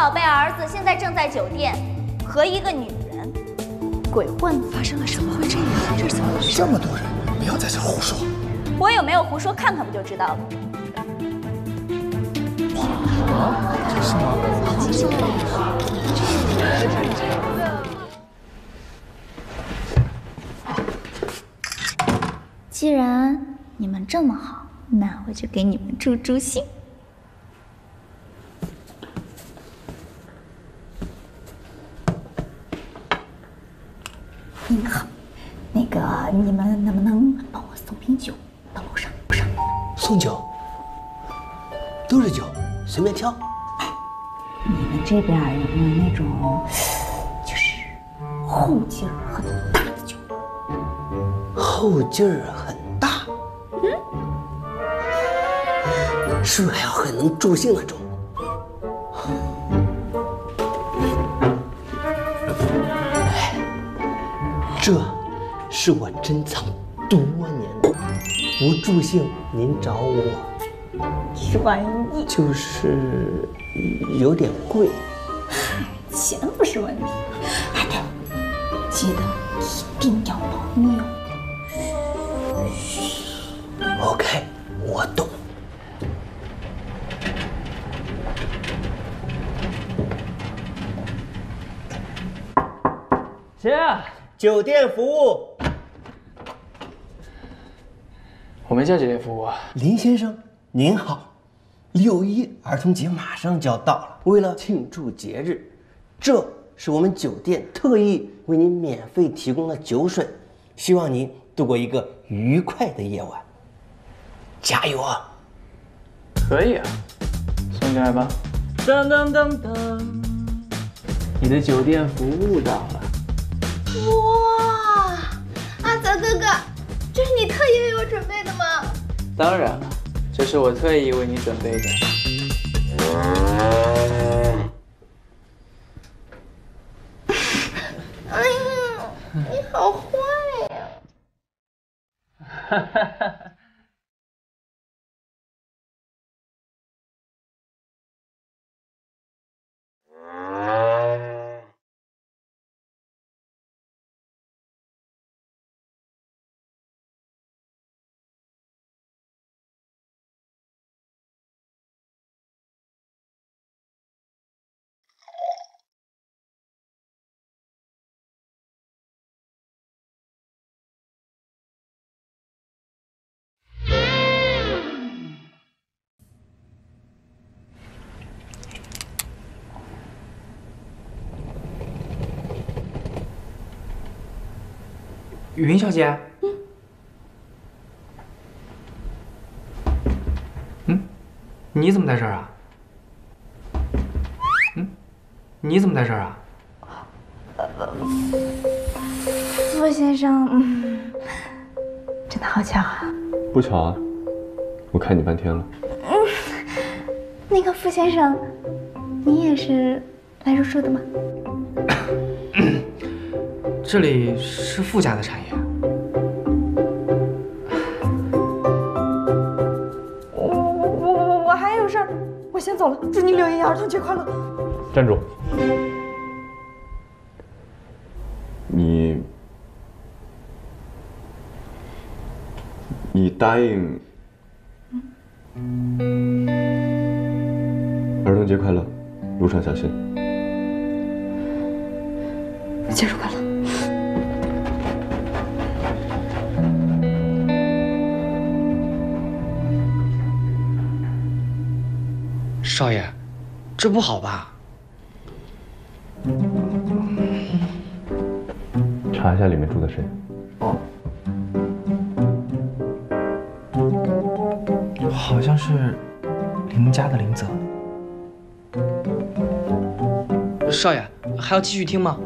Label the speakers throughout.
Speaker 1: 宝贝儿子现在正在酒店和一个女人鬼混。
Speaker 2: 发生了什么会这样？这是怎么回事？
Speaker 3: 这么多人，不要在这胡说。
Speaker 1: 我有没有胡说？看看不就知道了。
Speaker 3: 是吗？
Speaker 1: 既然你们这么好，那我就给你们助助兴。您好，那个你们能不能帮我送瓶酒到楼上？楼上。
Speaker 4: 送酒，都是酒，随便挑。
Speaker 1: 你们这边有没有那种就是后劲儿很大的酒？
Speaker 4: 后劲儿很大，嗯，是不是还要很能助兴那种？是我珍藏多年的，不助兴您找我
Speaker 1: 一万一，
Speaker 4: 就是有点贵。
Speaker 1: 钱不是问题。哎，对，记得一定要保密哦。
Speaker 4: OK，我懂。
Speaker 5: 谁啊？
Speaker 4: 酒店服务，
Speaker 5: 我没叫酒店服务啊。
Speaker 4: 林先生您好。六一儿童节马上就要到了，为了庆祝节日，这是我们酒店特意为您免费提供的酒水，希望您度过一个愉快的夜晚。加油啊！
Speaker 5: 可以啊，送进来吧。当当当当，你的酒店服务到了。
Speaker 6: 哇，这是你特意为我准备的吗？
Speaker 5: 当然了，这是我特意为你准备的。
Speaker 6: 哎呀，你好坏呀！
Speaker 5: 哈哈哈哈。云小姐。嗯。嗯，你怎么在这儿啊？嗯，你怎么在这儿啊？
Speaker 1: 傅先生，嗯，真的好巧啊。
Speaker 7: 不巧啊，我看你半天了。
Speaker 1: 那个傅先生，你也是来入住的吗？
Speaker 5: 这里是傅家的产业。
Speaker 2: 儿童节快乐！
Speaker 7: 站住！你你答应儿童节快乐，路上小心。
Speaker 2: 节日快乐！
Speaker 5: 少爷，这不好吧？
Speaker 7: 查一下里面住的谁。
Speaker 5: 好像是林家的林泽。少爷，还要继续听吗？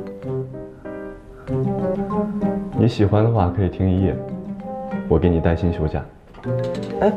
Speaker 7: 你喜欢的话可以听一夜，我给你带薪休假。
Speaker 4: 哎，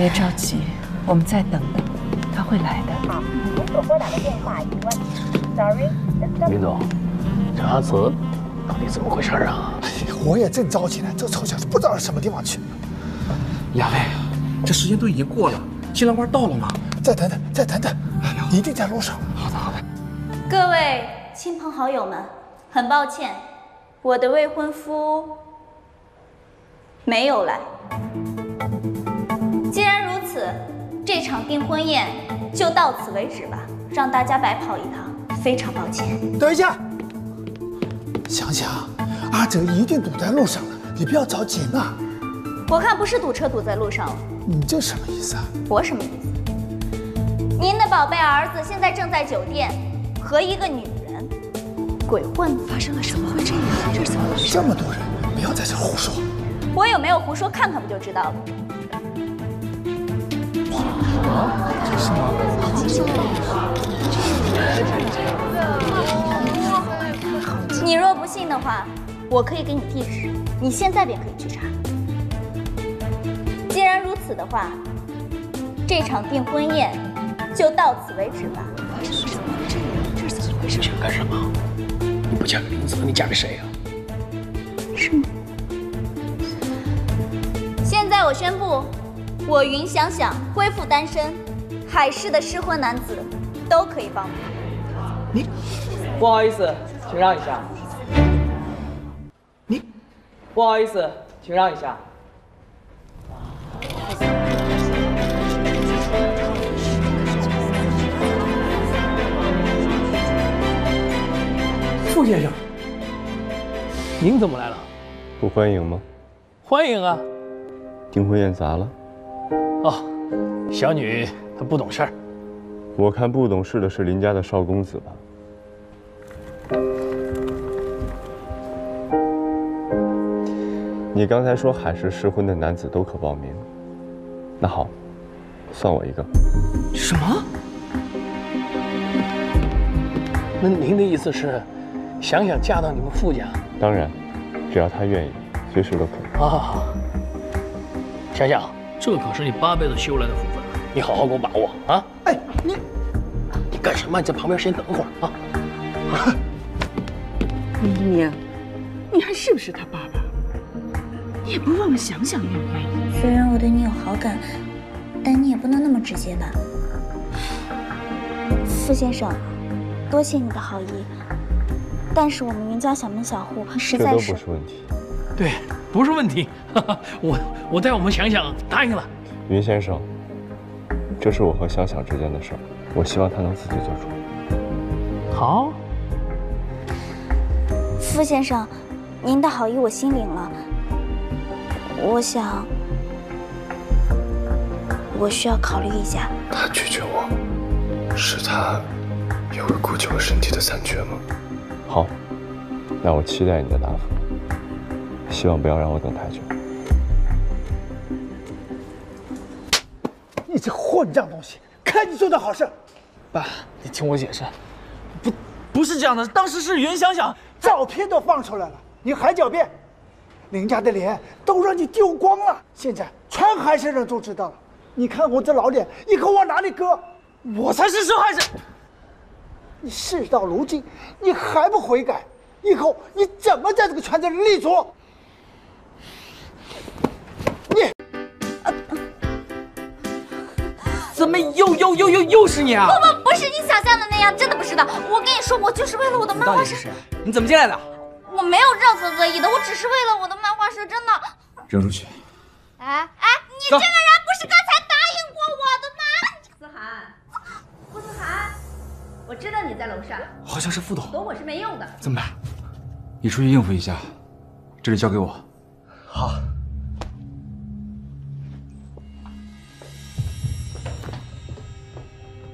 Speaker 8: 别着急，我们再等等，他会来的。
Speaker 9: 您所拨打的电话已关机。Sorry。
Speaker 10: 林总，这阿慈到底怎么回事啊？
Speaker 3: 我也正着急呢，这臭小子不知道什么地方去。
Speaker 5: 两位，这时间都已经过了，新郎官到了吗？
Speaker 3: 再等等，再等等，一定在路上。
Speaker 5: 好的，好的。
Speaker 6: 各位亲朋好友们，很抱歉，我的未婚夫没有来。既然如此，这场订婚宴就到此为止吧，让大家白跑一趟，非常抱歉。
Speaker 3: 等一下，想想，阿哲一定堵在路上了，你不要着急嘛。
Speaker 6: 我看不是堵车堵在路上了，
Speaker 3: 你这什么意思啊？
Speaker 6: 我什么意思？您的宝贝儿子现在正在酒店和一个女人鬼混。
Speaker 8: 发生了什么？会这样？这是怎么回事？
Speaker 3: 这么多人，不要在这胡说。
Speaker 6: 我有没有胡说？看看不就知道了。
Speaker 3: 啊？这是吗？
Speaker 6: 你若不信的话，我可以给你地址，你现在便可以去查。既然如此的话，这场订婚宴就到此为止吧。
Speaker 8: 这是怎么回事？
Speaker 10: 你想干什么？你不嫁给林子，你嫁给谁呀？
Speaker 6: 是吗？现在我宣布，我云想想恢复单身，海市的失婚男子都可以报名。
Speaker 10: 你，不好意思，请让一下。
Speaker 3: 你，
Speaker 10: 不好意思，请让一下。傅先生，您怎么来了？
Speaker 7: 不欢迎吗？
Speaker 10: 欢迎啊！
Speaker 7: 订婚宴砸了？
Speaker 10: 哦，小女她不懂事儿。
Speaker 7: 我看不懂事的是林家的少公子吧。你刚才说海市失婚的男子都可报名，那好，算我一个。
Speaker 5: 什么？
Speaker 10: 那您的意思是，想想嫁到你们傅家？
Speaker 7: 当然，只要他愿意，随时都可以。
Speaker 10: 好好好，想想，这可是你八辈子修来的福分，你好好给我把握啊！
Speaker 3: 哎，你
Speaker 10: 你干什么？你在旁边先等会儿啊！
Speaker 8: 明明，你还是不是他爸爸？你也不问问想想愿不愿意？
Speaker 6: 虽然我对你有好感，但你也不能那么直接吧？傅先生，多谢你的好意，但是我们云家小门小户实
Speaker 7: 这都
Speaker 6: 在是
Speaker 7: 不是问题。
Speaker 10: 对，不是问题。我我带我们想想答应了。
Speaker 7: 云先生，这是我和想想之间的事儿，我希望他能自己做主。
Speaker 10: 好，
Speaker 6: 傅先生，您的好意我心领了。我想，我需要考虑一下。
Speaker 3: 他拒绝我，是他也会顾及我身体的残缺吗？
Speaker 7: 好，那我期待你的答复，希望不要让我等太久。
Speaker 3: 混账东西，看你做的好事！
Speaker 5: 爸，你听我解释，不，不是这样的，当时是袁想想，
Speaker 3: 照片都放出来了，你还狡辩？林家的脸都让你丢光了，现在全海市人都知道了。你看我这老脸，以后往哪里搁？
Speaker 5: 我才是受害者！
Speaker 3: 你事到如今，你还不悔改？以后你怎么在这个圈子里立足？
Speaker 5: 怎么又又又又又是你啊？
Speaker 6: 不不，不是你想象的那样，真的不是的。我跟你说，我就是为了我的漫画社。
Speaker 5: 你怎么进来的？
Speaker 6: 我没有任何恶意的，我只是为了我的漫画社，真的。
Speaker 5: 扔出去！
Speaker 6: 哎哎，你这个人不是刚才答应过我的吗？
Speaker 11: 思涵，顾思涵，我知道你在楼上，
Speaker 5: 好像是副总。
Speaker 11: 躲我是没用的。
Speaker 5: 怎么办？你出去应付一下，这里交给我。
Speaker 3: 好。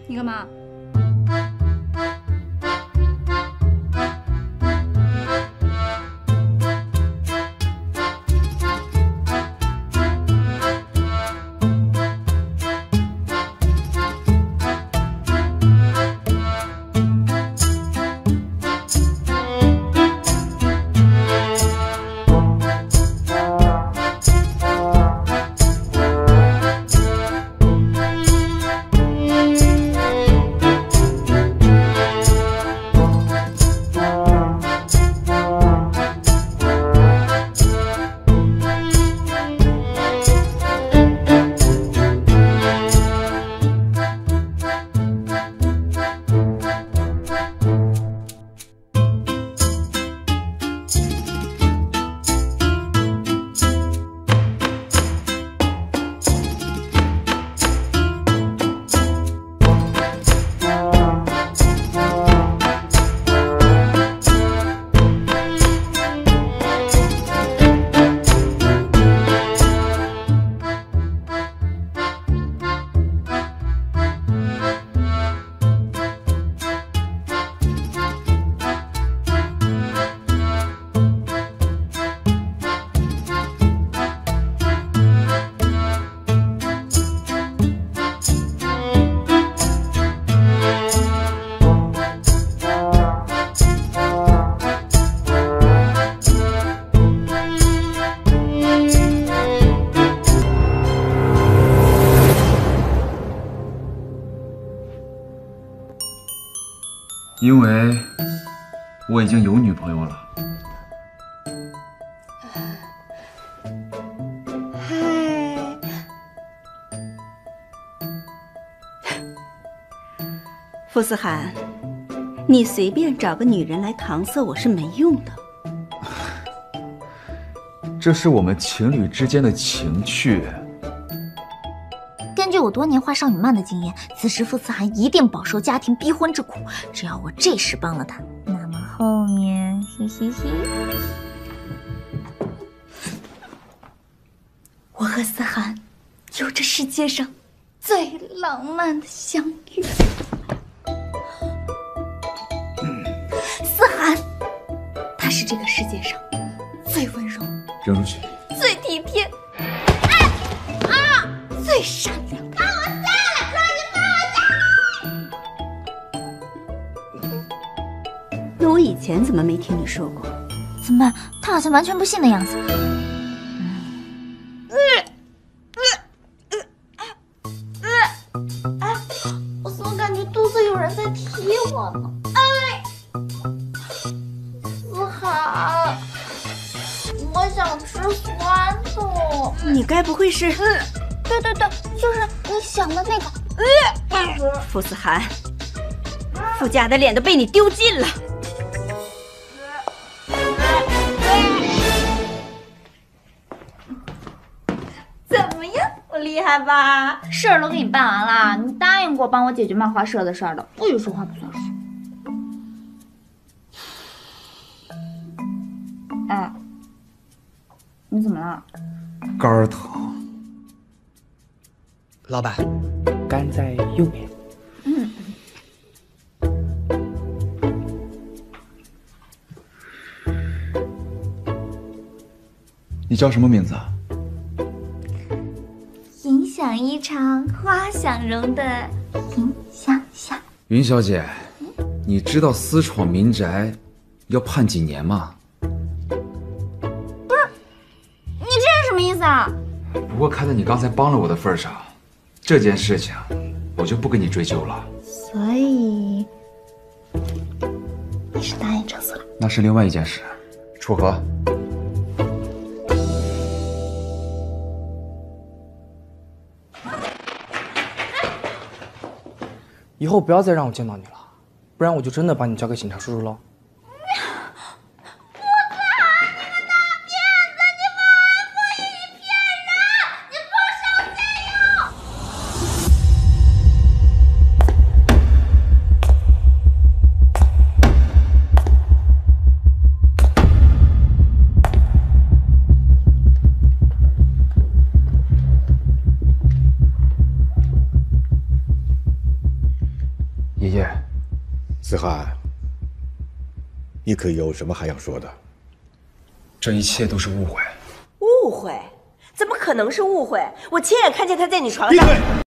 Speaker 11: 你干嘛？
Speaker 12: 因为我已经有女朋友了。
Speaker 6: 嗨，
Speaker 13: 傅思涵，你随便找个女人来搪塞我是没用的。
Speaker 12: 这是我们情侣之间的情趣。
Speaker 1: 据我多年画少女漫的经验，此时傅思涵一定饱受家庭逼婚之苦。只要我这时帮了他，那么后面，嘿嘿嘿，我和思涵有着世界上最浪漫的相遇。思涵，他是这个世界上最温柔、
Speaker 12: 扔出去。
Speaker 13: 前怎么没听你说过？
Speaker 1: 怎么办？他好像完全不信的样子。哎，我怎么感觉肚子有人在踢我呢？哎，思涵，我想吃酸的。
Speaker 13: 你该不会是……
Speaker 1: 对对对，就是你想的那个。
Speaker 13: 傅思涵，傅家的脸都被你丢尽了。
Speaker 6: 害吧？
Speaker 1: 事儿都给你办完了，你答应过帮我解决漫画社的事儿的，不许说话不算数。哎，你怎么了？
Speaker 12: 肝儿疼。
Speaker 5: 老板，肝在右边。
Speaker 1: 嗯。
Speaker 12: 你叫什么名字啊？
Speaker 1: 一场花想容的云香香。
Speaker 12: 云小姐，你知道私闯民宅要判几年吗？
Speaker 1: 不是，你这是什么意思啊？
Speaker 12: 不过看在你刚才帮了我的份上，这件事情我就不跟你追究了。
Speaker 1: 所以你是答应撤诉了？
Speaker 12: 那是另外一件事。楚河，
Speaker 5: 以后不要再让我见到你了，不然我就真的把你交给警察叔叔喽。
Speaker 14: 可有什么还要说的？
Speaker 12: 这一切都是误会。
Speaker 15: 误会？怎么可能是误会？我亲眼看见他在你床上。
Speaker 6: 你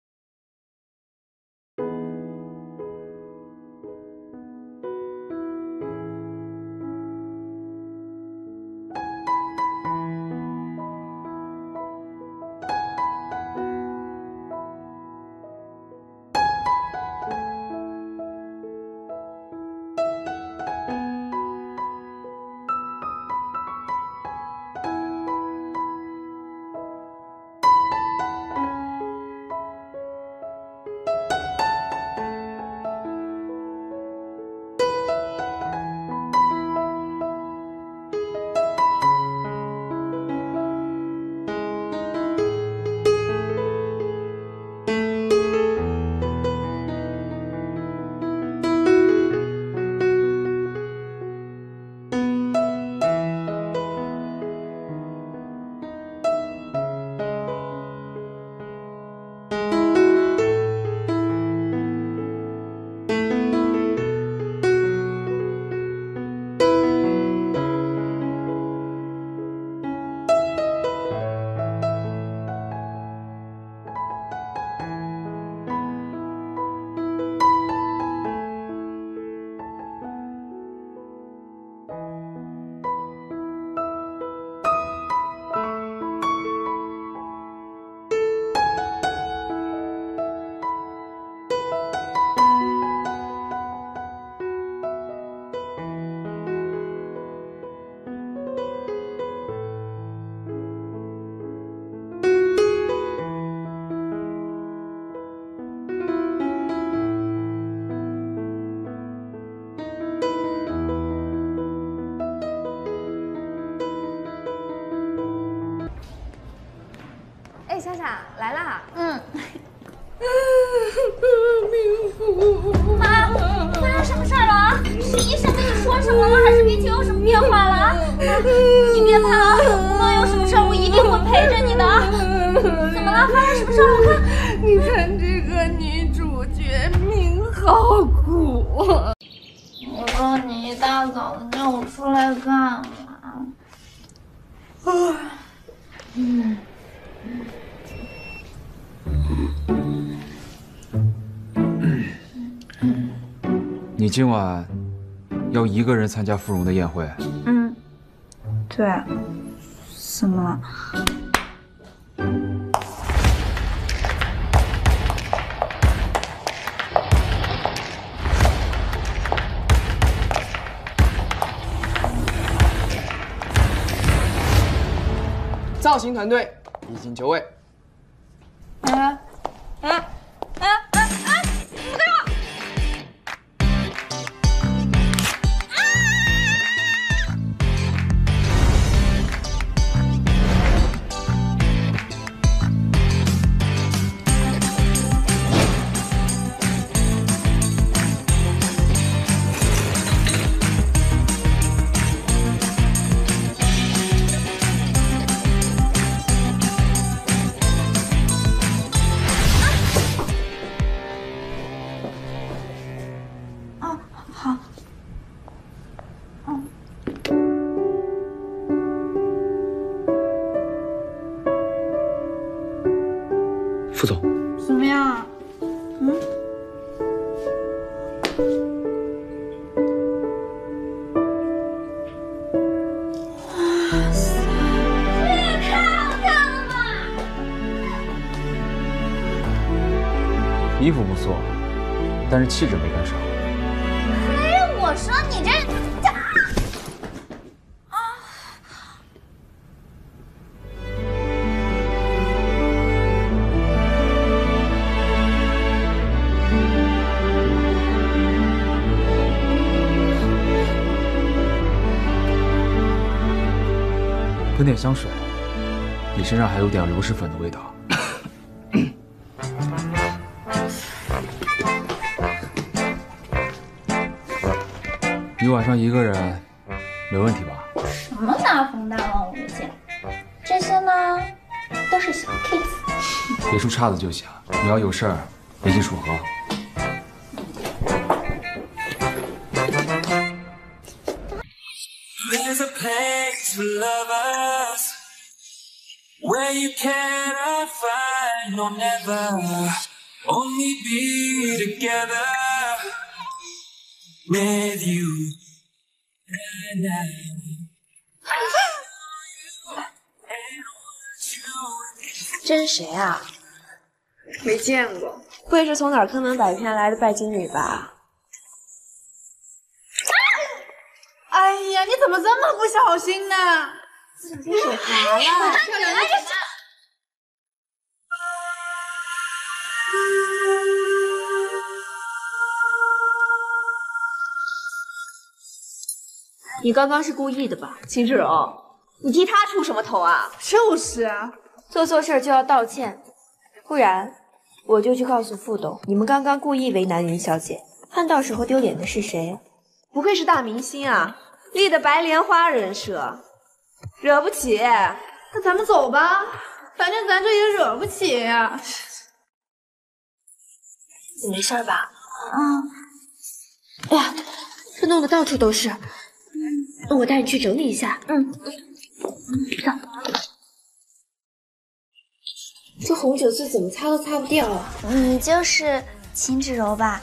Speaker 6: 一
Speaker 16: 个
Speaker 12: 人参加芙蓉的宴会？
Speaker 2: 嗯，对，怎么了？
Speaker 5: 造型团队已经就位。
Speaker 12: 气质没跟上。
Speaker 6: 嘿，我说你这这啊！
Speaker 12: 喷点香水，你身上还有点螺蛳粉的味道。晚上一个人，没问题吧？
Speaker 6: 什么大风大浪物件？这些呢，都是小 case。
Speaker 12: 别出岔子就行。你要有事儿，别进楚河。
Speaker 17: There's a place for lovers where you cannot find no never. Only be together with you.
Speaker 18: 这是谁啊？
Speaker 2: 没见过。
Speaker 18: 不会是从哪儿坑蒙拐骗来的拜金女吧？
Speaker 2: 哎呀，你怎么这么不小心呢？
Speaker 18: 不小心手滑了。你刚刚是故意的吧？
Speaker 2: 秦志荣，你替他出什么头啊？就是啊，
Speaker 18: 做错事就要道歉，不然我就去告诉副董，你们刚刚故意为难云小姐，看到时候丢脸的是谁？
Speaker 2: 不愧是大明星啊，立的白莲花人设，惹不起。那咱们走吧，反正咱这也惹不起呀、
Speaker 18: 你没事吧？
Speaker 2: 嗯，
Speaker 18: 哎呀，这弄得到处都是，那我带你去整理一下。
Speaker 2: 嗯，
Speaker 18: 走。这红酒是怎么擦都擦不掉啊！
Speaker 6: 你就是秦芷柔吧？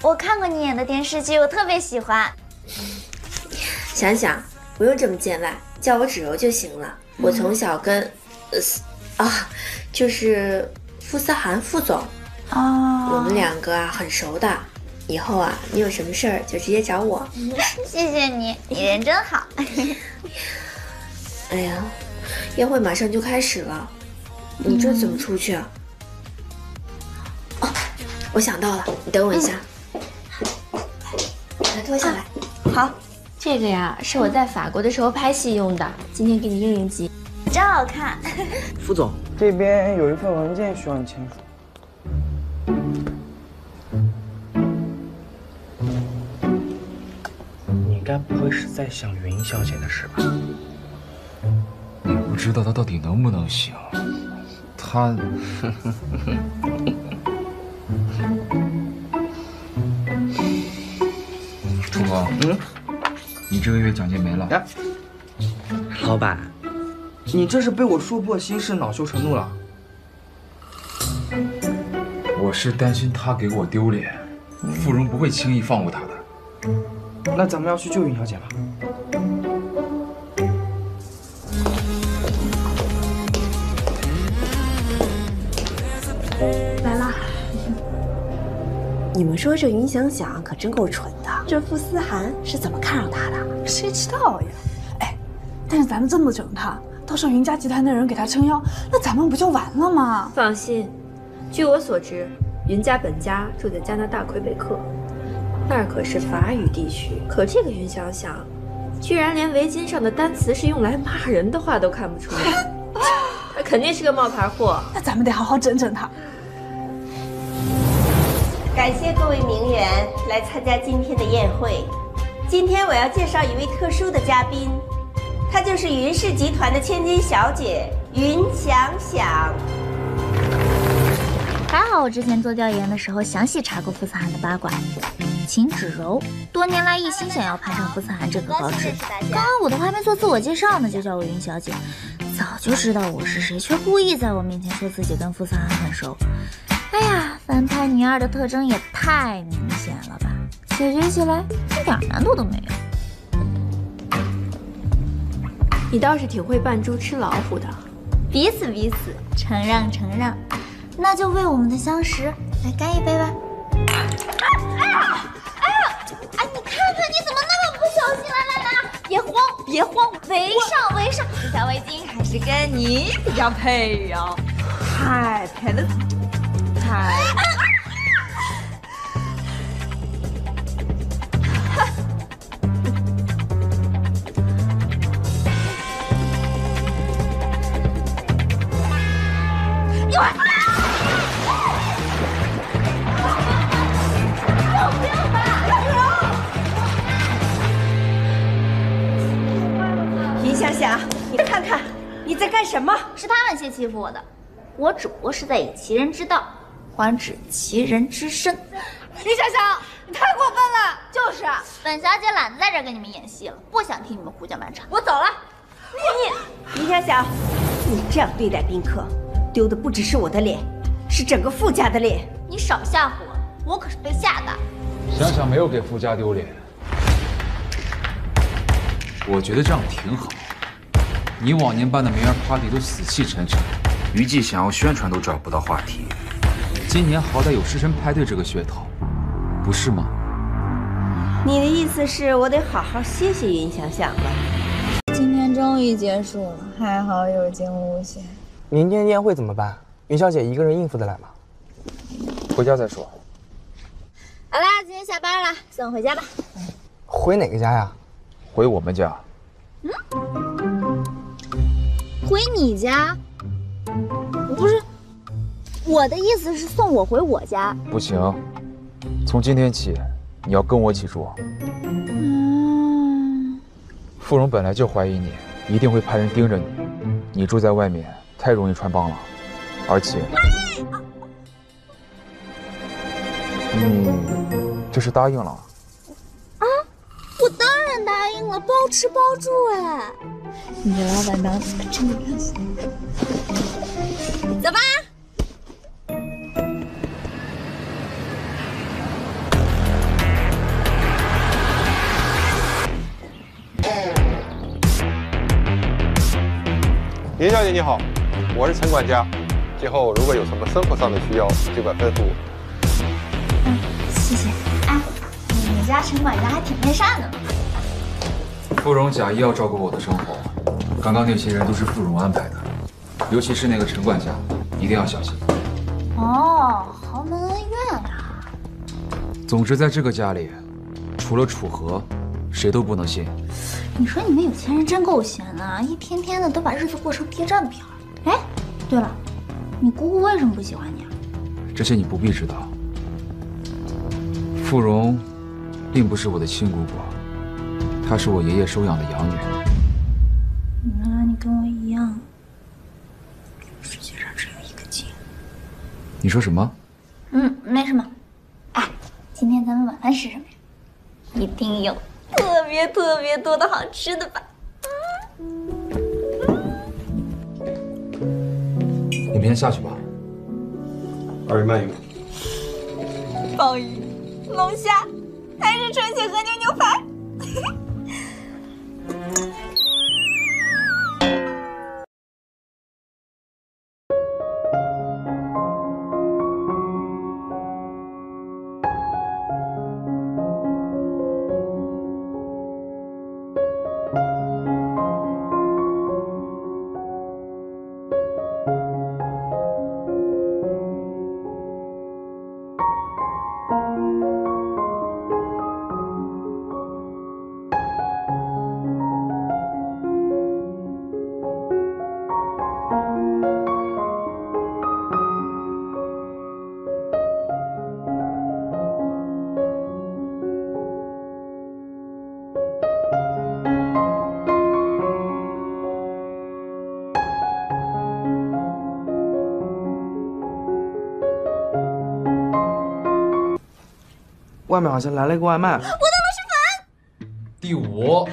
Speaker 6: 我看过你演的电视剧，我特别喜欢。
Speaker 18: 想想不用这么见外，叫我芷柔就行了。我从小跟，呃，啊，就是傅思涵副总，
Speaker 6: 哦
Speaker 18: 我们两个啊很熟的。以后啊，你有什么事儿就直接找我。
Speaker 6: 谢谢你，你人真好。
Speaker 18: 哎呀，宴会马上就开始了，你这怎么出去啊？哦，我想到了，你等我一下。把它脱下来。
Speaker 6: 好，
Speaker 18: 这个呀是我在法国的时候拍戏用的，今天给你应应急。
Speaker 6: 真好看。
Speaker 5: 副总，这边有一份文件需要你签署。该不会是在想云小姐的事吧？
Speaker 12: 知道她到底能不能行。他，楚哥，嗯，你这个月奖金没了。
Speaker 5: 老板，你这是被我说破心事，恼羞成怒了。
Speaker 12: 我是担心他给我丢脸，傅荣不会轻易放过他的。
Speaker 5: 那咱们要去救云小姐吗？
Speaker 2: 来啦！
Speaker 18: 你们说这云想想可真够蠢的，这傅思涵是怎么看上他的？
Speaker 2: 谁知道呀？哎，但是咱们这么整他，到时候云家集团的人给他撑腰，那咱们不就完了吗？
Speaker 18: 放心，据我所知，云家本家住在加拿大魁北克，那可是法语地区。可这个云想想，居然连围巾上的单词是用来骂人的话都看不出来，他肯定是个冒牌货。
Speaker 2: 那咱们得好好整整他。
Speaker 13: 感谢各位名媛来参加今天的宴会。今天我要介绍一位特殊的嘉宾，她就是云氏集团的千金小姐云想想。
Speaker 1: 还好我之前做调研的时候详细查过傅思涵的八卦。秦芷柔多年来一心想要攀上傅思涵这个高枝，刚刚我都还没做自我介绍呢，就叫我云小姐，早就知道我是谁，却故意在我面前说自己跟傅思涵很熟。哎呀，反派女二的特征也太明显了吧，解决起来一点难度都没有。
Speaker 18: 你倒是挺会扮猪吃老虎的，
Speaker 1: 彼此彼此，承让承让，那就为我们的相识来干一杯吧。
Speaker 19: 哎呀，哎呀，哎，你看看你怎么那么不小心！来来来，别慌，围上围上，这条围巾还是跟你比较配哟，太配了，太。
Speaker 1: 欺负我的，我只不过是在以其人之道还治其人之身。
Speaker 2: 林小小，你太过分了！就是啊，
Speaker 1: 本小姐懒得在这儿跟你们演戏了，不想听你们胡搅蛮缠，我走了。
Speaker 13: 你，云想想，你这样对待宾客，丢的不只是我的脸，是整个傅家的脸。
Speaker 1: 你少吓唬我，我可是被吓的。
Speaker 12: 想想没有给傅家丢脸，我觉得这样挺好。你往年办的名媛 party 都死气沉沉，娱记想要宣传都找不到话题。今年好歹有师生派对这个噱头，不是吗？
Speaker 13: 你的意思是我得好好谢谢云想想了。
Speaker 1: 今天终于结束了，还好有惊无险。
Speaker 5: 明天宴会怎么办？云小姐一个人应付得来吗？回家再说。
Speaker 1: 好啦，今天下班了，送我回家吧。
Speaker 5: 回哪个家呀？
Speaker 12: 回我们家。
Speaker 1: 回你家？不是，我的意思是送我回我家。
Speaker 12: 不行，从今天起，你要跟我一起住。
Speaker 1: 嗯，
Speaker 12: 傅荣本来就怀疑你，一定会派人盯着你。你住在外面太容易穿帮了，而且，嗯，这是答应了。
Speaker 1: 包吃包住哎。你这老板娘真的看死。走吧。
Speaker 14: 林小姐你好，我是陈管家。今后如果有什么生活上的需要，尽管吩咐。
Speaker 1: 谢谢。哎，你们家陈管家还挺面善的呢。
Speaker 12: 傅荣假意要照顾我的生活，刚刚那些人都是傅荣安排的，尤其是那个陈管家，一定要小心。
Speaker 1: 哦，豪门恩怨啊。
Speaker 12: 总之，在这个家里，除了楚河，谁都不能信。
Speaker 1: 你说你们有钱人真够闲的，一天天的都把日子过成谍战片。哎，对了，你姑姑为什么不喜欢你啊？
Speaker 12: 这些你不必知道。傅荣，并不是我的亲姑姑，她是我爷爷收养的养女。
Speaker 1: 原来你跟我一样，世界上只有一个金。
Speaker 12: 你说什么？
Speaker 1: 嗯，没什么。哎，今天咱们晚饭吃什么呀？一定有特别特别多的好吃的吧。
Speaker 12: 你们先下去吧。
Speaker 14: 二位慢用。
Speaker 19: 鲍鱼、龙虾，还是春雪和牛牛排。
Speaker 5: 外面好像来了一个外卖。
Speaker 19: 我的螺蛳粉。
Speaker 12: 第五，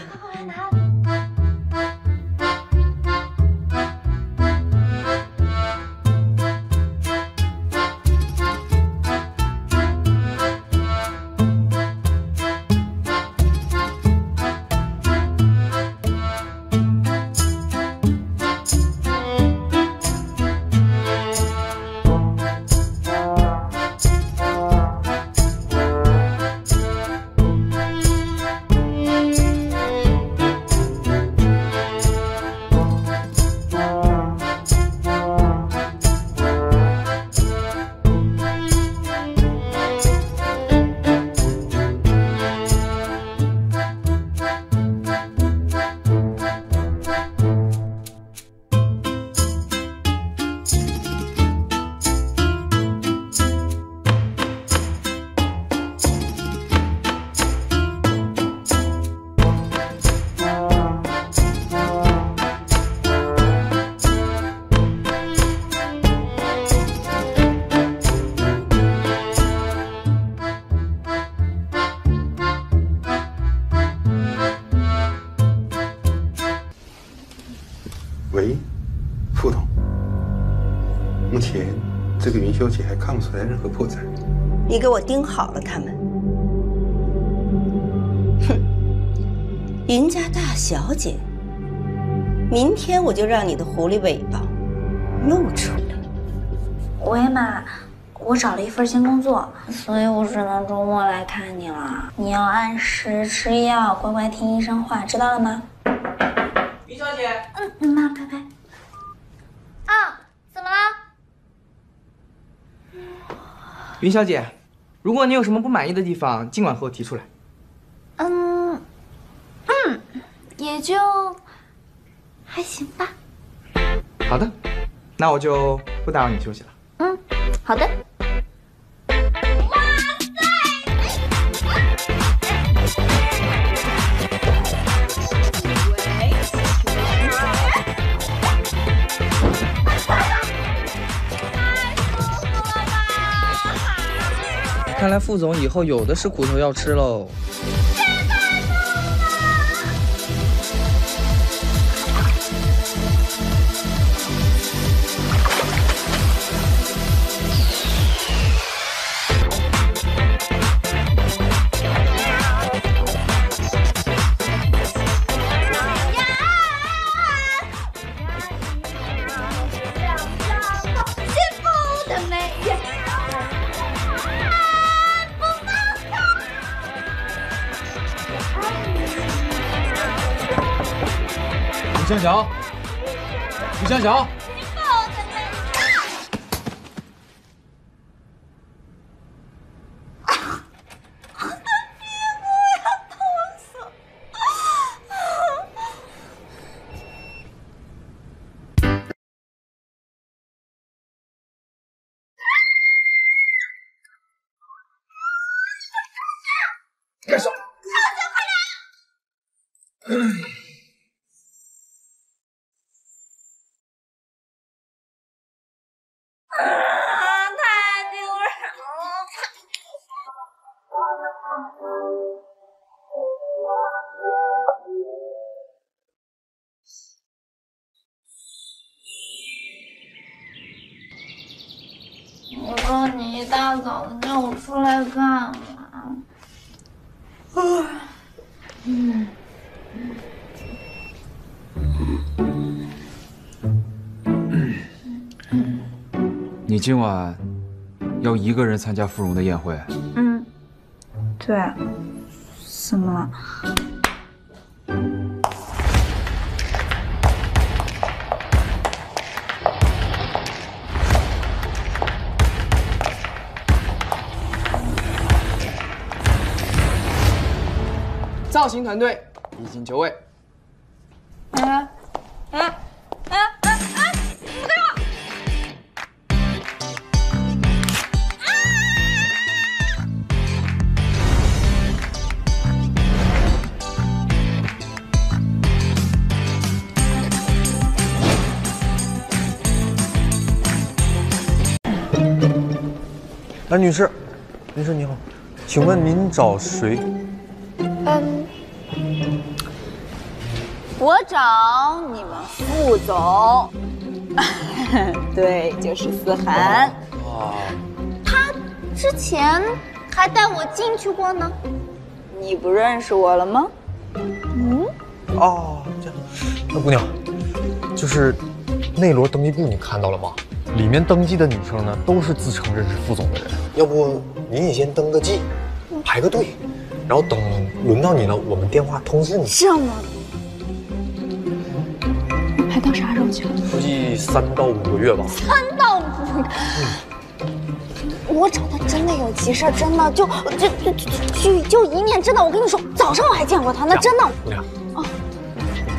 Speaker 14: 来任何破绽。
Speaker 13: 你给我盯好了他们。哼，云家大小姐，明天我就让你的狐狸尾巴露出来。
Speaker 1: 喂，妈，我找了一份新工作，所以我只能周末来看你了。你要按时吃药，乖乖听医生话，知道了吗？
Speaker 5: 云小姐。
Speaker 1: 嗯，妈，拜拜。
Speaker 19: 啊，怎么了？
Speaker 5: 云小姐，如果你有什么不满意的地方，尽管和我提出来。
Speaker 1: 嗯，嗯，也就还行吧。
Speaker 5: 好的，那我就不打扰你休息了。
Speaker 1: 嗯，好的。
Speaker 5: 副总以后有的是苦头要吃喽。
Speaker 12: 李
Speaker 5: 干
Speaker 6: 嘛？嗯，
Speaker 12: 你今晚要一个人参加芙蓉的宴会？
Speaker 6: 嗯，对，怎么了？
Speaker 5: 造型团队已经就位。
Speaker 6: 哎哎哎哎哎！你们干什么？
Speaker 20: 哎，女士，女士你好，请问您找谁？
Speaker 1: 我找你们副总，对，就是思涵。
Speaker 20: 哦，
Speaker 1: 他之前还带我进去过呢。你不认识我了吗？嗯，
Speaker 20: 哦，这样，那姑娘，就是那摞登记簿你看到了吗？里面登记的女生呢，都是自称认识副总的人。要不您也先登个记，排个队，然后等轮到你了，我们电话通知你。
Speaker 1: 这么，
Speaker 21: 排到啥时候去？
Speaker 20: 估计三到五个月吧。
Speaker 1: 三到五个。我找他真的有急事儿，真的就就就就就一面，真的，我跟你说，早上我还见过他，呢真的。
Speaker 20: 姑娘啊，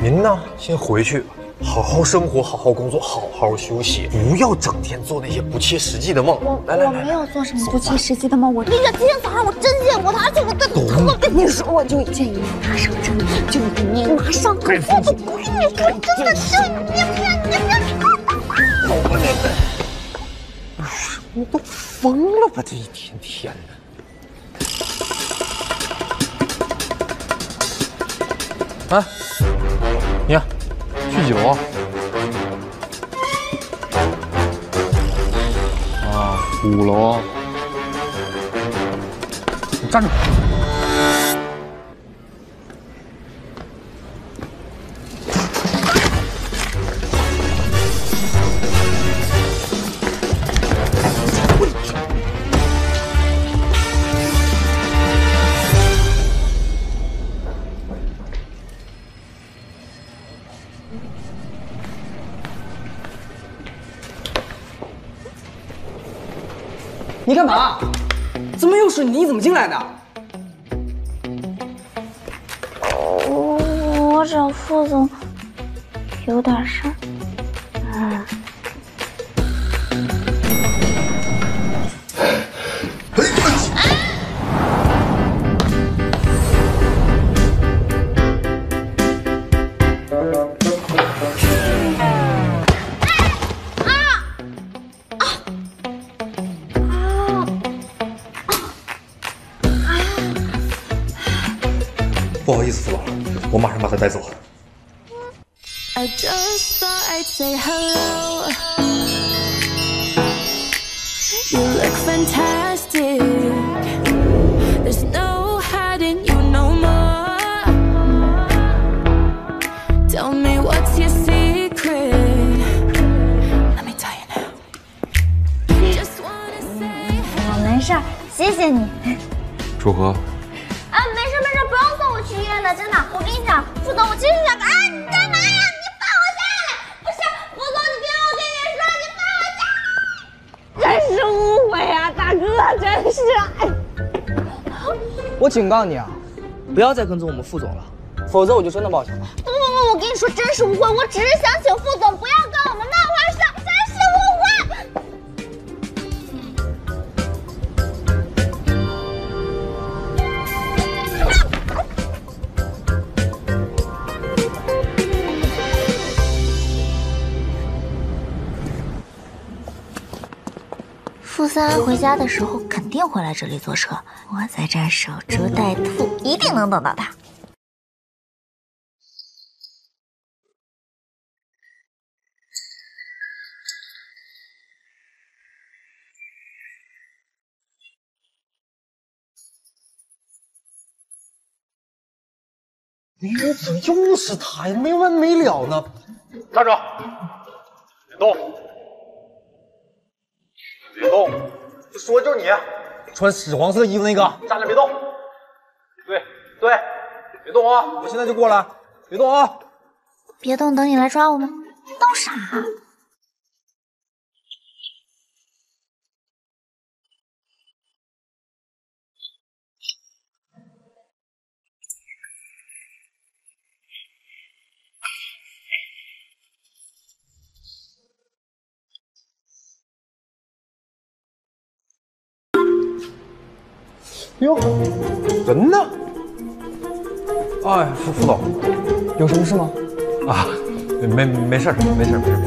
Speaker 20: 您呢，先回去，好好生活，好好工作，好好休息，不要整天做那些不切实际的梦。
Speaker 1: 我
Speaker 20: 来来来，
Speaker 1: 我没有做什么不切实际的梦，我那个今天早上我真见过他，而且我跟我跟你说，我就见一面，马上真的就一面，马上我都不跟你说，真的就一面，你别
Speaker 20: 老婆娘们，你都疯了吧？这一天天的。哎，酗酒啊？啊，五楼。
Speaker 5: 起来，
Speaker 6: 我
Speaker 5: 警告你啊，不要再跟踪我们副总了，否则我就真的报警了。
Speaker 6: 不不不，我跟你说，真是误会，我只是想请副总不要
Speaker 22: 副
Speaker 23: 傅三回家的时候肯定会来这里坐车，我在这儿守株待兔，一定能等到他。
Speaker 20: 你这怎么又是他呀？没完没了呢！
Speaker 24: 站住！别动！别动！
Speaker 20: 说就是你，穿屎黄色衣服那个，
Speaker 24: 站着别动！对对，别动啊！
Speaker 20: 我现在就过来，别动啊！
Speaker 23: 别动，等你来抓我们？动啥？
Speaker 20: 哟，人呢？哎，副副总，有什么事吗？啊，没没事儿，没事儿，没事儿。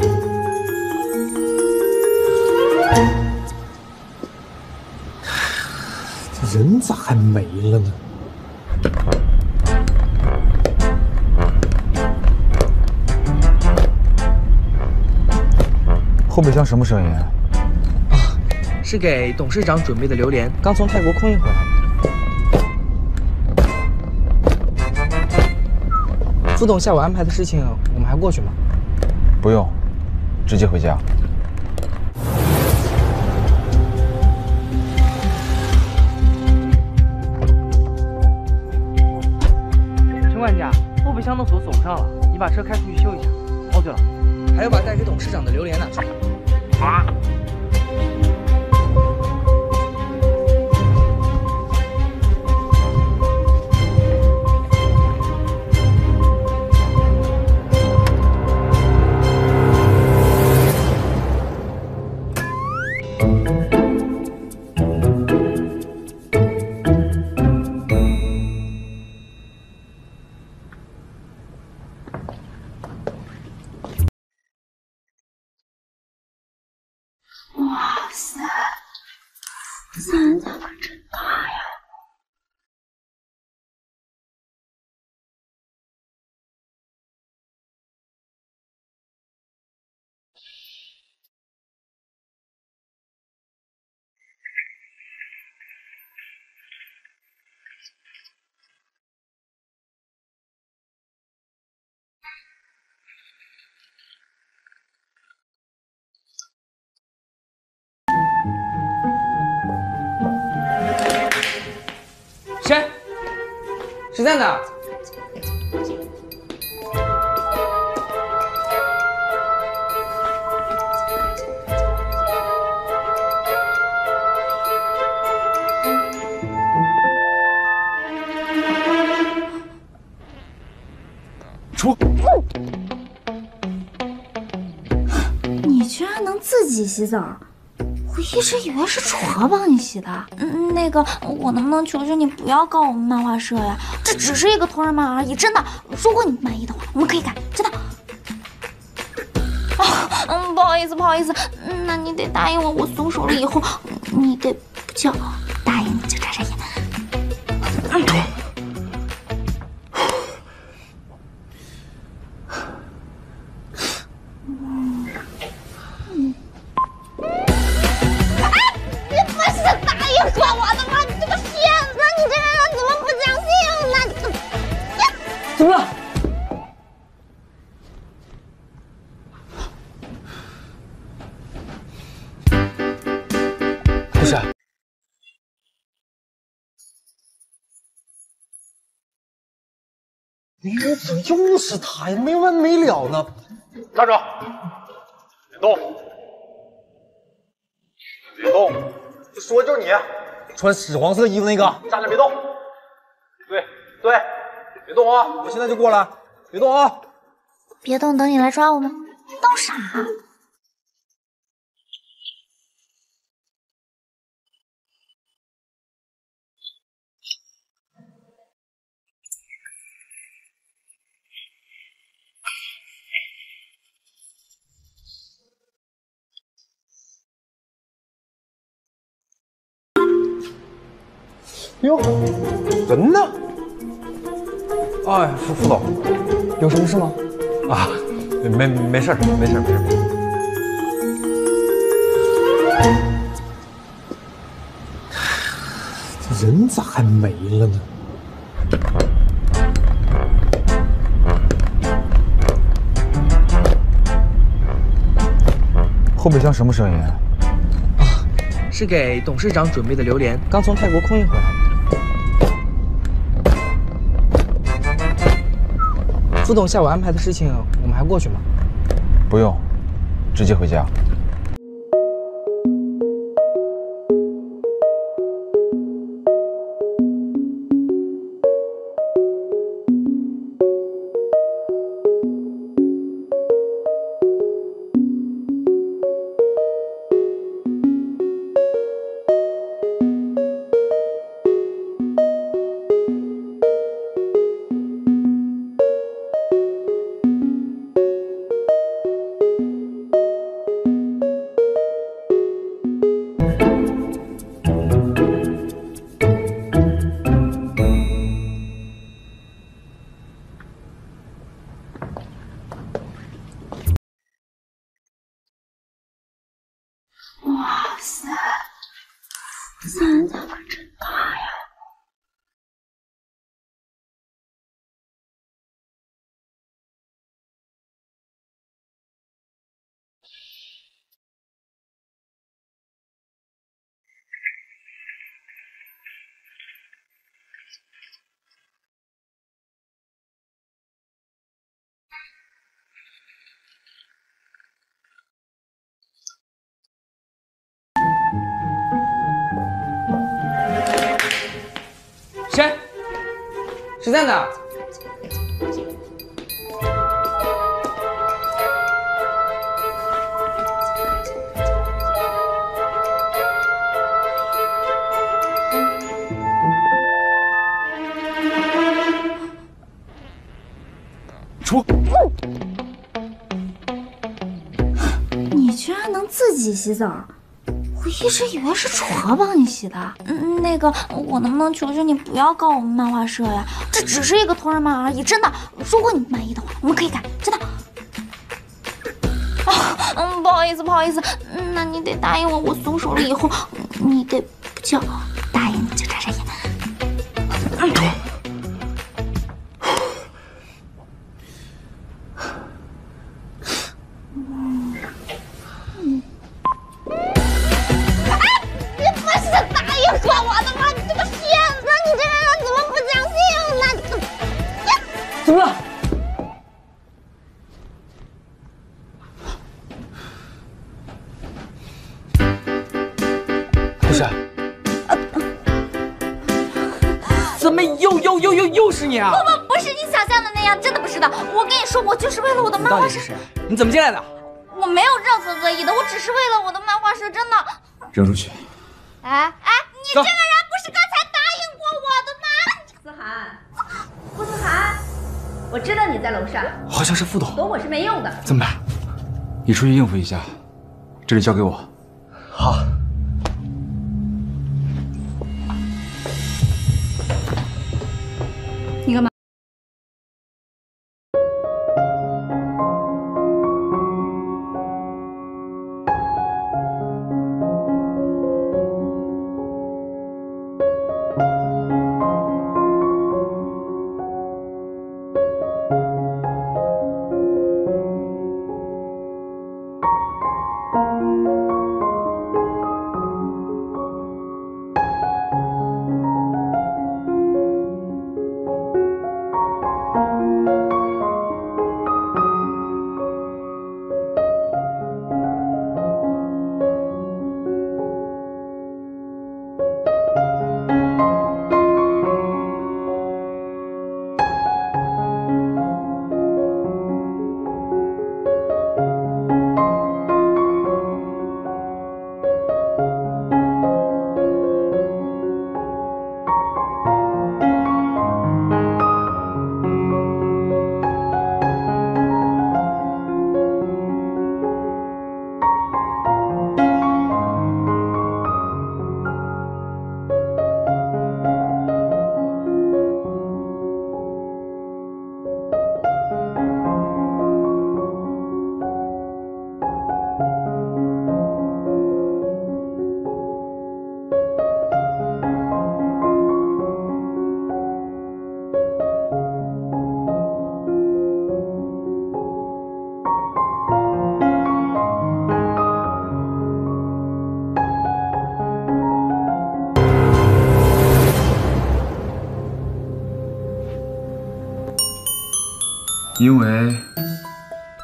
Speaker 20: 这人咋还没了呢？
Speaker 5: 后备箱什么声音？啊是给董事长准备的榴莲，刚从泰国空运回来的。副总下午安排的事情，我们还过去吗？
Speaker 12: 不用，直接回家。
Speaker 5: 陈管家，后备箱的锁锁不上了，你把车开出去修一下。哦，对了，还要把带给董事长的榴莲拿出来。
Speaker 24: 啊！
Speaker 5: 谁在哪？
Speaker 20: 出！
Speaker 1: 你居然能自己洗澡？我一直以为是楚河帮你洗的。嗯，那个，我能不能求求你不要告我们漫画社呀？这只是一个同人漫而已，真的。如果你不满意的话，我们可以改，真的。啊，嗯，不好意思，不好意思，嗯那你得答应我，我松手了以后，你得不叫，答应你就眨眨眼。嗯，
Speaker 20: 又是他呀？没完没了呢！
Speaker 24: 站住！别动！别动！
Speaker 20: 说就是你，穿屎黄色衣服那个，
Speaker 24: 站着别动！对对，别动啊！
Speaker 20: 我现在就过来，别动啊！
Speaker 23: 别动，等你来抓我们？动啥？
Speaker 20: 哟，人呢？哎，副副总，有什么事吗？啊，没没事儿，没事儿，没事儿。这人咋还没了呢？
Speaker 5: 后备箱什么声音？啊，是给董事长准备的榴莲，刚从泰国空运回来的。副总下午安排的事情，我们还过去吗？
Speaker 12: 不用，直接回家。
Speaker 5: 谁在哪？
Speaker 25: 出！
Speaker 1: 你居然能自己洗澡？我一直以为是楚河帮你洗的。嗯，那个，我能不能求求你不要告我们漫画社呀？这只是一个同人漫而已，真的。如果你满意的话，我们可以改，真的。啊，嗯，不好意思，不好意思，那你得答应我，我松手了以后，你得不叫，
Speaker 5: 到底是谁？你怎么进来的？
Speaker 1: 我没有任何恶意的，我只是为了我的漫画社，真的。
Speaker 12: 扔出去。
Speaker 1: 哎哎，你这个人不是刚才答应过我的吗？
Speaker 11: 思涵，顾思涵，我知道你在楼上，
Speaker 12: 好像是副总。
Speaker 11: 躲我是没用的。
Speaker 12: 怎么办？你出去应付一下，这里交给我。
Speaker 20: 好。
Speaker 12: 因为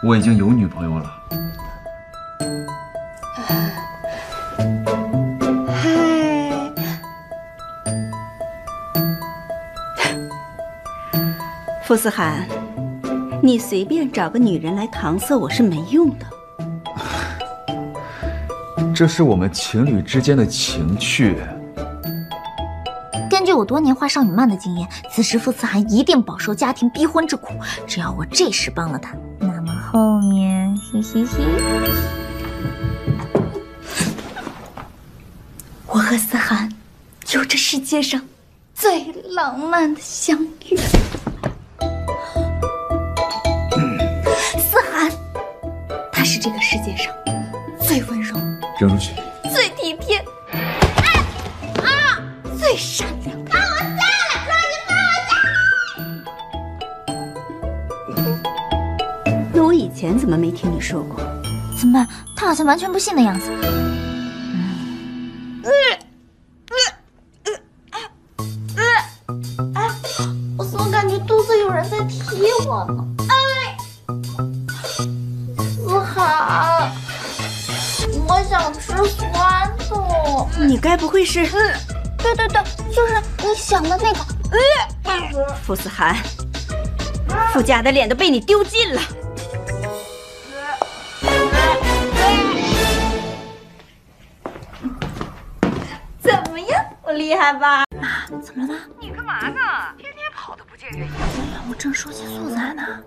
Speaker 12: 我已经有女朋友了。
Speaker 13: 嗨，傅思涵，你随便找个女人来搪塞我是没用的。
Speaker 12: 这是我们情侣之间的情趣。
Speaker 1: 根据我多年画少女漫的经验，此时傅思涵一定饱受家庭逼婚之苦。只要我这时帮了他，那么后面，嘻嘻嘻，我和思涵有着世界上最浪漫的相遇。
Speaker 13: 听你说过？
Speaker 1: 怎么办？他好像完全不信的样子。
Speaker 24: 哎，我怎么感觉肚子有人在踢我呢？哎，思涵，我想吃酸的。
Speaker 13: 你该不会是……
Speaker 24: 对对对，就是你想的那个。
Speaker 13: 傅思涵，傅家的脸都被你丢尽了。
Speaker 24: 厉害吧？
Speaker 1: 妈，怎么了？
Speaker 26: 你干嘛呢？天天跑的不见人影。
Speaker 1: 哎呀，我正收集素材呢。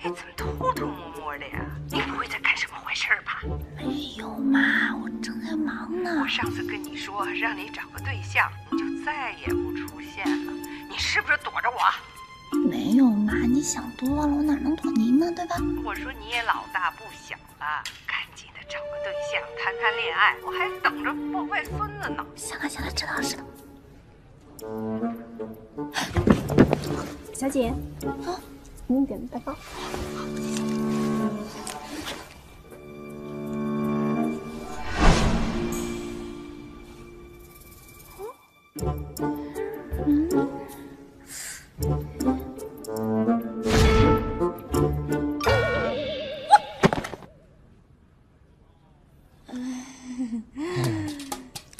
Speaker 26: 哎，怎么偷偷摸摸的呀？你不会在干什么坏事吧？
Speaker 1: 没有妈，我正在忙呢。
Speaker 26: 我上次跟你说让你找个对象，你就再也不出现了。你是不是躲着我？
Speaker 1: 没有妈，你想多了，我哪能躲您呢？对吧？
Speaker 26: 我说你也老大不小了，找个对象谈谈恋爱，我还等着抱外孙子呢。
Speaker 1: 行了行了，知道了知道了。
Speaker 27: 小姐，
Speaker 1: 啊，
Speaker 27: 您点的蛋糕。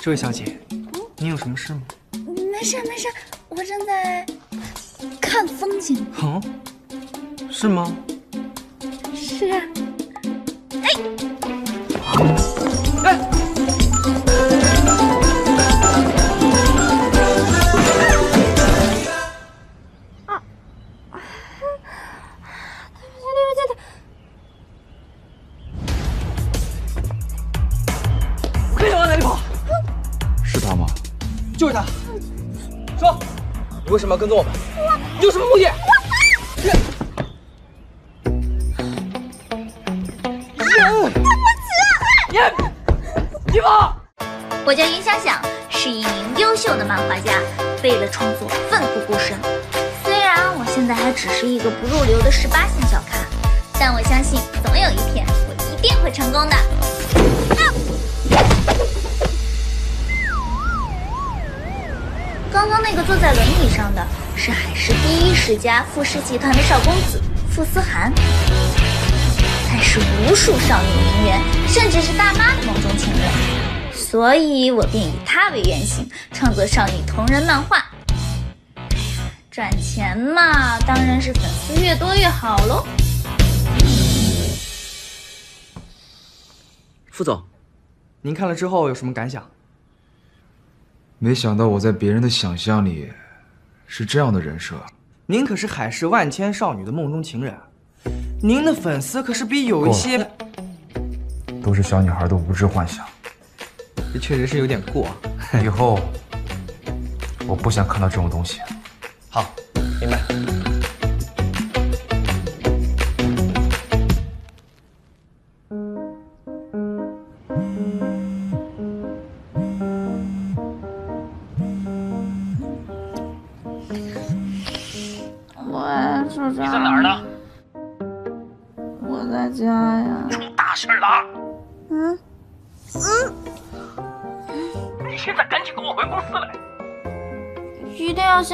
Speaker 5: 这位小姐，您有什么事吗？
Speaker 1: 没事没事，我正在看风景。
Speaker 5: 哦，是吗？
Speaker 1: 是啊。
Speaker 5: 看你你为什么要跟踪我们？你有什么目的？你，你跑！
Speaker 1: 我叫云想想，是一名优秀的漫画家，为了创作奋不顾身。虽然我现在还只是一个不入流的十八线小咖，但我相信总有一天我一定会成功的。刚刚那个坐在轮椅上的是海市第一世家傅氏集团的少公子傅思涵，他是无数少女名媛，甚至是大妈的梦中情人，所以我便以他为原型，创作少女同人漫画。赚钱嘛，当然是粉丝越多越好喽。
Speaker 5: 傅总，您看了之后有什么感想？
Speaker 12: 没想到我在别人的想象里是这样的人设。
Speaker 5: 您可是海市万千少女的梦中情人，您的粉丝可是比有一些……
Speaker 12: 都是小女孩的无知幻想。
Speaker 5: 这确实是有点过。
Speaker 28: 以后我不想看到这种东西。
Speaker 5: 好，明白。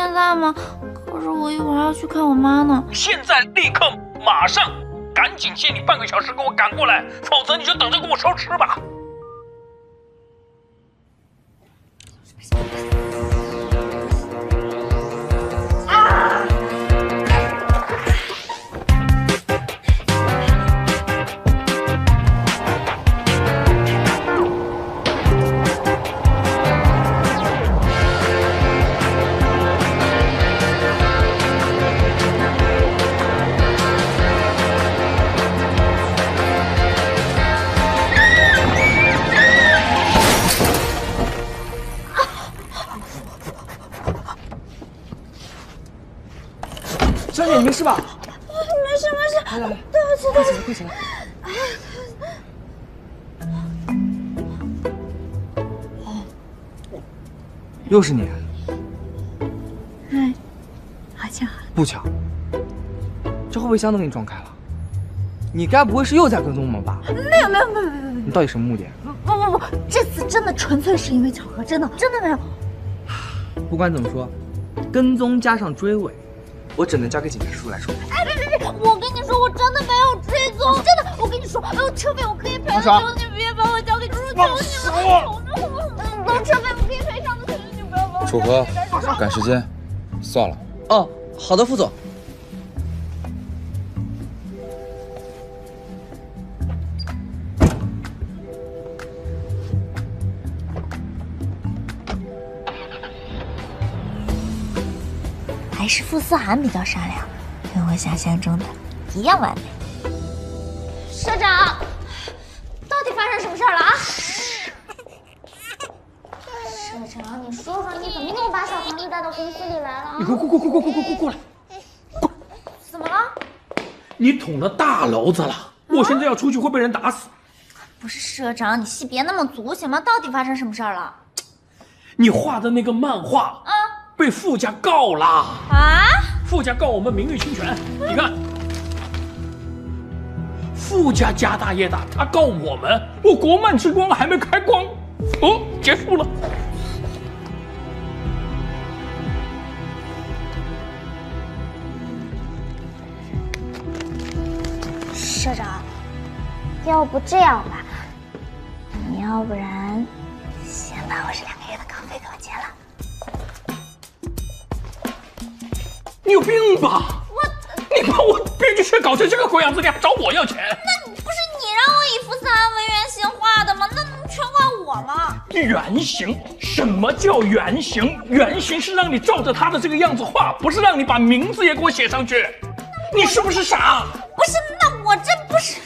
Speaker 5: 现在
Speaker 24: 吗？可是我一会儿还要去看我妈呢。
Speaker 5: 现在立刻
Speaker 29: 马上，赶紧限你半个小时给我赶过来，否则你就等着给我烧吃吧。
Speaker 5: 来来来，
Speaker 19: 对不起对不起，
Speaker 5: 跪起来。又是你，
Speaker 19: 哎，好巧啊！
Speaker 5: 不巧，这后备箱都给你撞开了。你该不会是又在跟踪我们吧？
Speaker 19: 没有没有没有没有没有，
Speaker 5: 你到底什么目的？
Speaker 19: 不不不，这次真的纯粹是因为巧合，真的真的没有。
Speaker 5: 不管怎么说，跟踪加上追尾，我只能交给警察叔叔来处理。
Speaker 19: 哎别别别，我跟我真的没有追踪，真的，我跟你说，哎呦，车费我可以赔的，求你别把我交给叔叔，求
Speaker 29: 放
Speaker 19: 你
Speaker 29: 手
Speaker 19: 了，求你了，嗯，都车费我可以赔偿的，求你不要把我
Speaker 12: 楚河，赶时间，算了。
Speaker 5: 哦，好的，副总。
Speaker 1: 还是傅思涵比较善良，跟我想象中的一样完美。
Speaker 19: 社长，到底发生什么事儿了啊？
Speaker 30: 社长，你说说，你怎么又把小房子带到公司里来了？
Speaker 29: 你快快快快快快快过来！
Speaker 19: 怎么了？
Speaker 29: 你捅了大娄子了，我现在要出去会被人打死。
Speaker 1: 不是社长，你戏别那么足行吗？到底发生什么事儿了？
Speaker 29: 你画的那个漫画
Speaker 1: 啊，
Speaker 29: 被傅家告了！
Speaker 1: 啊？
Speaker 29: 傅家告我们名誉侵权，你看，傅家家大业大，他告我们，我国漫之光还没开光，哦，结束了。
Speaker 30: 社长，要不这样吧，你要不然先把我这两个月的稿费给我结了。
Speaker 29: 你有病吧？我，你把我编剧社搞成这个鬼样子，你还找我要钱？
Speaker 1: 那不是你让我以傅思涵为原型画的吗？那能全怪我吗！
Speaker 29: 原型？什么叫原型？原型是让你照着他的这个样子画，不是让你把名字也给我写上去。你是不是傻？
Speaker 1: 不是，那我这不是……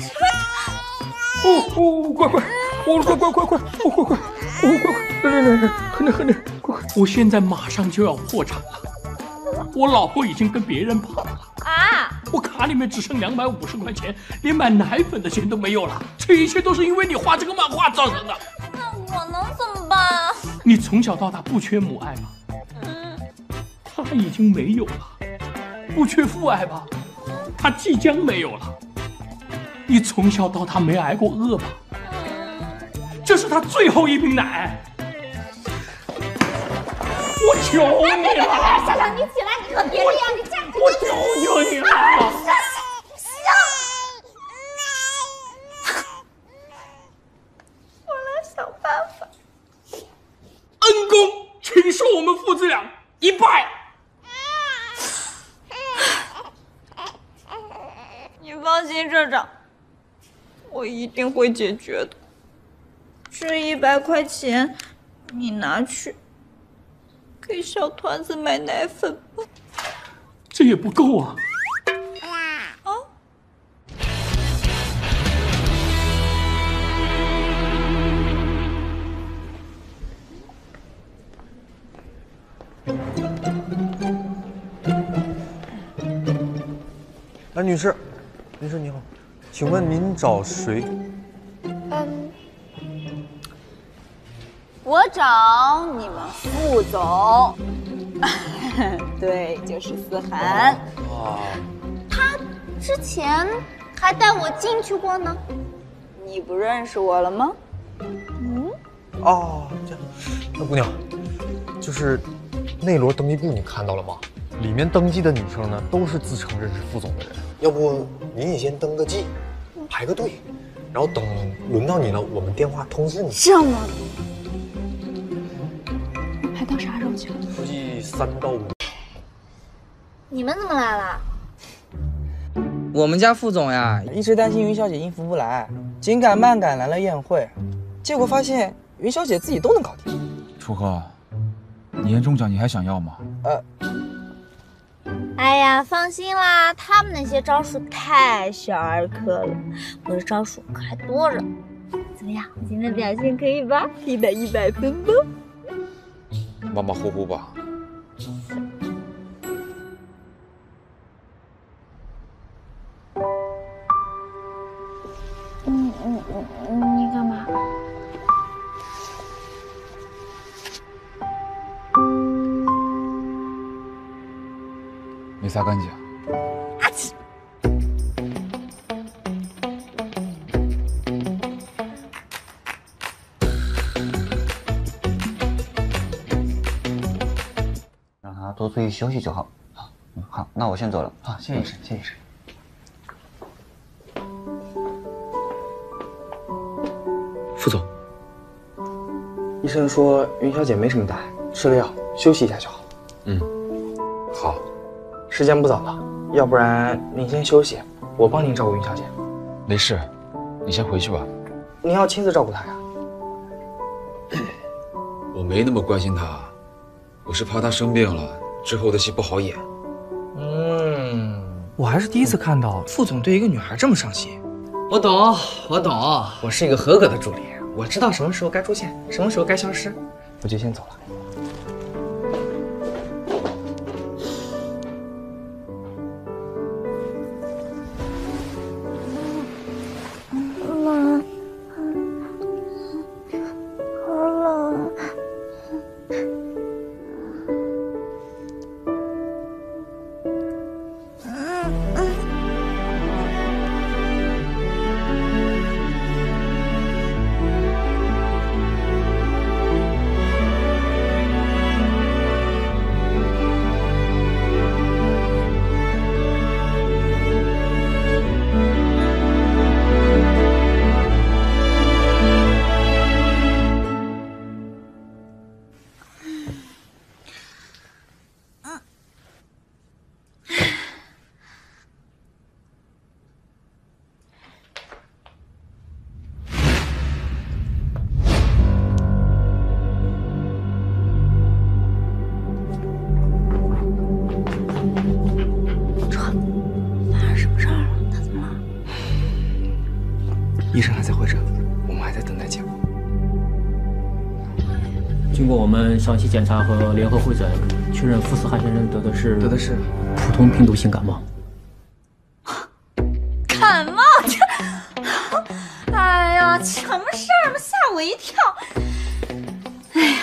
Speaker 29: 哦哦，乖乖，哦快快快快，哦快快，哦快快，来来来来，快点快点，快快！我现在马上就要破产了，我老婆已经跟别人跑了
Speaker 1: 啊！
Speaker 29: 我卡里面只剩两百五十块钱，连买奶粉的钱都没有了。这一切都是因为你画这个漫画造成的。
Speaker 1: 那我能怎么办啊？
Speaker 29: 你从小到大不缺母爱吗？
Speaker 1: 嗯，
Speaker 29: 他已经没有了。不缺父爱吧？他即将没有了。你从小到大没挨过饿吧？这是他最后一瓶奶。我求你了！
Speaker 19: 校长，你起来，你可别这样，你。
Speaker 29: 我求求你了！
Speaker 19: 我来想办法。
Speaker 29: 恩公，请受我们父子俩一拜。
Speaker 11: 你放心，社长，我一定会解决的。这一百块钱，你拿去给小团子买奶粉吧。
Speaker 29: 这也不够啊！
Speaker 11: 哦！
Speaker 20: 哎，女士，女士你好，请问您找谁？
Speaker 18: 嗯，我找你们副总，对，就是思涵。
Speaker 20: 啊，
Speaker 18: 他之前还带我进去过呢。你不认识我了吗？嗯，
Speaker 20: 哦，这样，那姑娘，就是那摞登记簿你看到了吗？里面登记的女生呢，都是自称认识副总的人。要不您也先登个记，排个队，然后等轮到你了，我们电话通知你。
Speaker 21: 这么排到啥时候去？
Speaker 20: 估计三到五。
Speaker 31: 你们怎么来了？
Speaker 5: 我们家副总呀，一直担心云小姐应付不来，紧赶慢赶来了宴会，结果发现云小姐自己都能搞定。
Speaker 12: 楚河，你严重奖你还想要吗？
Speaker 5: 呃，
Speaker 6: 哎呀，放心啦，他们那些招数太小儿科了，我的招数可还多着。怎么样，今天的表现可以吧？一百一百分吧？
Speaker 12: 马马虎虎吧。
Speaker 1: 你你你，你干嘛？
Speaker 12: 没擦干净。
Speaker 32: 多注意休息就好。好，嗯，好，那我先走了。好，谢谢医生，谢谢医生。
Speaker 5: 副总，医生说云小姐没什么大碍，吃了药休息一下就好。
Speaker 12: 嗯，好。
Speaker 5: 时间不早了，要不然您先休息，我帮您照顾云小姐。
Speaker 12: 没事，你先回去吧。
Speaker 5: 您要亲自照顾她呀？
Speaker 12: 我没那么关心她，我是怕她生病了之后的戏不好演。
Speaker 5: 嗯，我还是第一次看到副总对一个女孩这么上心。我懂，我懂，我是一个合格的助理，我知道什么时候该出现，什么时候该消失。我就先走了。
Speaker 33: 详细检查和联合会诊，确认傅思涵先生得的是
Speaker 5: 得的是
Speaker 33: 普通病毒性感冒。
Speaker 1: 感冒？这，哎呀，什么事儿嘛，吓我一跳！哎呀，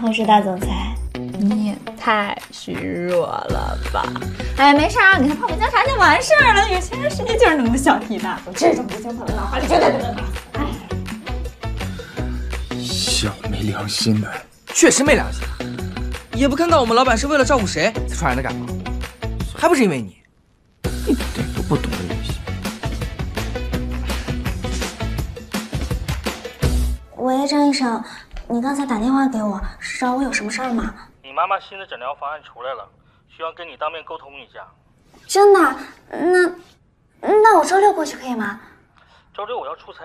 Speaker 1: 我是大总裁，你也太虚弱了吧？哎，没事啊，给他泡杯姜茶就完事儿了。有钱人世界就是那么小题大做，这种不经痛的脑花里绝对不能打。
Speaker 12: 小没良心的。
Speaker 5: 确实没良心，也不看看我们老板是为了照顾谁才传染的感冒，还不是因为你。
Speaker 12: 一点都不懂得人心。
Speaker 1: 喂，张医生，你刚才打电话给我，是找我有什么事儿吗？
Speaker 34: 你妈妈新的诊疗方案出来了，需要跟你当面沟通一下。
Speaker 1: 真的？那那我周六过去可以吗？
Speaker 34: 周六我要出差，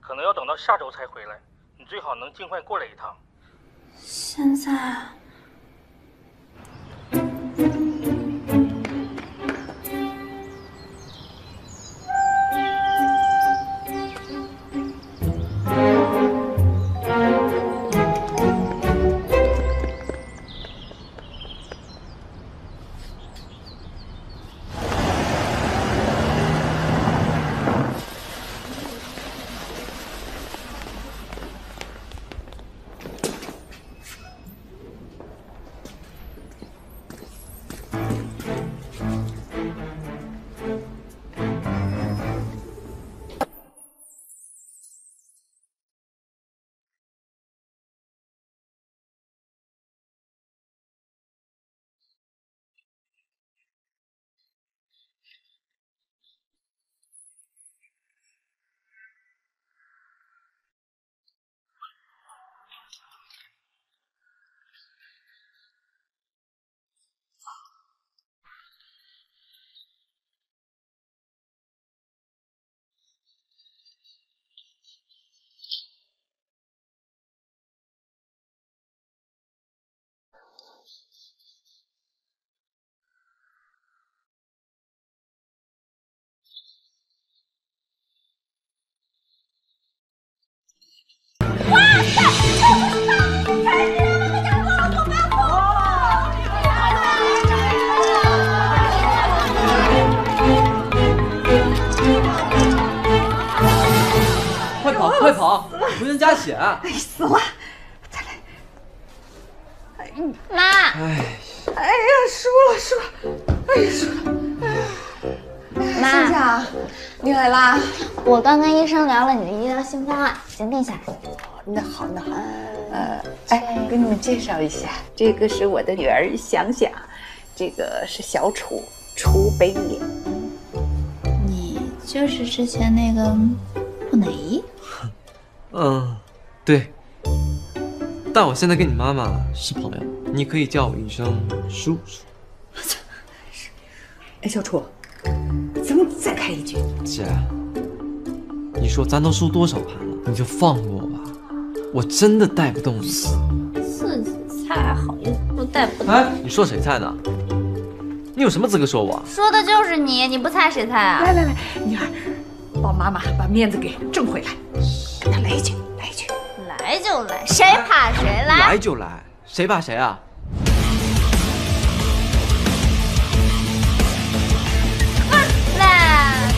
Speaker 34: 可能要等到下周才回来，你最好能尽快过来一趟。
Speaker 1: 现在。
Speaker 35: 快跑，不能加血。
Speaker 16: 哎，死了！
Speaker 1: 妈，
Speaker 35: 哎，
Speaker 16: 哎呀，输了输了，哎呀输了！
Speaker 1: 妈
Speaker 16: 夏夏，你来啦？
Speaker 36: 我刚跟医生聊了你的医疗新方案，已经定下来了。
Speaker 16: 那好，那好，呃，哎，给你们介绍一下，这个是我的女儿想想，这个是小楚楚北野。
Speaker 6: 你就是之前那个？
Speaker 35: 嗯，对。但我现在跟你妈妈是朋友，你可以叫我一声叔叔。
Speaker 16: 哎，小楚，咱们再开一局。
Speaker 35: 姐，你说咱都输多少盘了，你就放过我吧，我真的带不动你。
Speaker 6: 自己菜好意思说带不动。
Speaker 35: 哎，你说谁菜呢？你有什么资格说我？
Speaker 6: 说的就是你，你不菜谁菜啊？
Speaker 16: 来来来，女儿，帮妈妈把面子给挣回来，来一局，来一局。
Speaker 6: 来就来，谁怕谁来？
Speaker 35: 来就来，谁怕谁啊？
Speaker 6: 来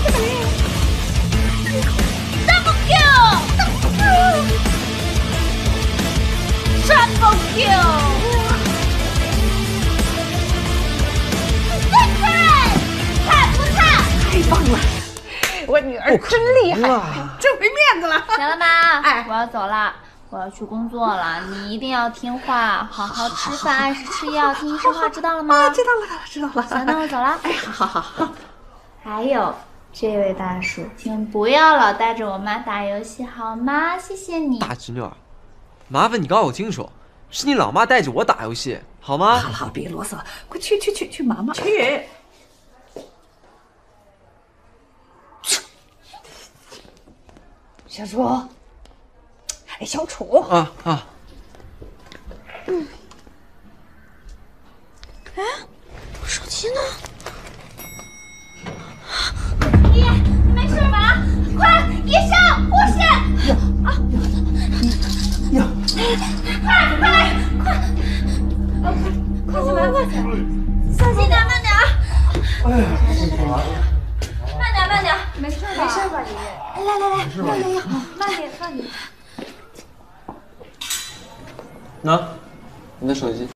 Speaker 6: ，double kill，triple kill？
Speaker 16: 太棒了，我女儿真厉害，挣回面子了。
Speaker 6: 行了吗？哎，我要走了。我要去工作了，你一定要听话，好好吃饭，按时吃药，听医生话，知道了吗？
Speaker 16: 知道了，知道了。
Speaker 6: 行，那我走了。
Speaker 16: 哎，好好好。
Speaker 6: 还有这位大叔，请不要老带着我妈打游戏，好吗？谢谢你。
Speaker 35: 大侄女儿，麻烦你告诉我清楚，是你老妈带着我打游戏，好吗？
Speaker 16: 好了，好，别啰嗦了，快去去去去忙忙去。小楚，哎，小楚。
Speaker 35: 啊啊。
Speaker 16: 嗯。
Speaker 1: 哎，我手机呢？
Speaker 6: 爷，你没事吧？快，医生、护士！啊！
Speaker 37: 呀！
Speaker 6: 快快快！
Speaker 1: 快起来，快起来！
Speaker 6: 小心点，慢点。
Speaker 37: 哎呀，辛苦了。
Speaker 6: 慢点，慢点，
Speaker 1: 没事吧？
Speaker 6: 没事吧，爷爷？来来来，来来来，慢点，慢点。
Speaker 35: 那，你的手机。